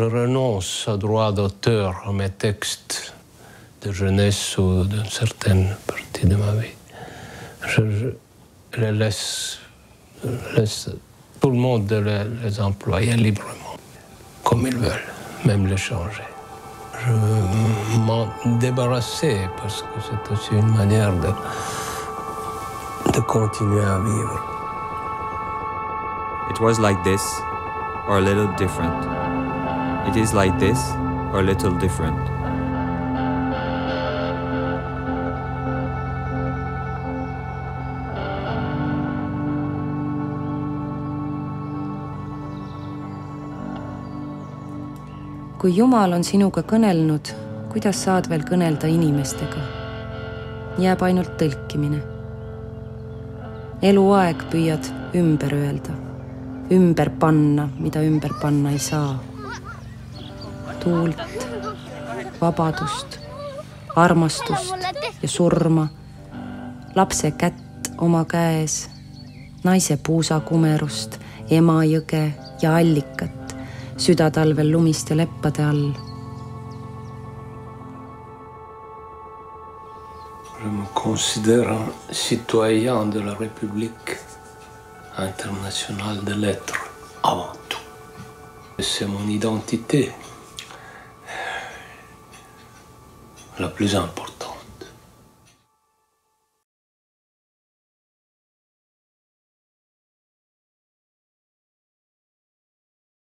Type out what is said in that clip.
je renonce au droit d'auteur à mes textes de jeunesse ou d'une certaine partie de ma vie. Je, les laisse, laisse tout le monde les, employer librement, comme ils veulent, même les changer. Je m'en débarrasser parce que c'est aussi une manière de, de continuer à vivre. It was like this, or a little different. It is like this, or a little different. kui Jumal on sinuga kõnelnud, kuidas saad veel kõnelda inimestega? jääb ainult tõlkimine. eluaeg püüad ümber öelda, ümber panna, mida ümber panna ei saa. Tuult, vabadust, armastust ja surma, lapse kätt oma käes, naise puusakumerust, ema jõge ja allikat, südatalvel lumiste leppade all. Je me considère un citoyen de la République internationale de l'être avant tout. C'est mon identité la plus importante.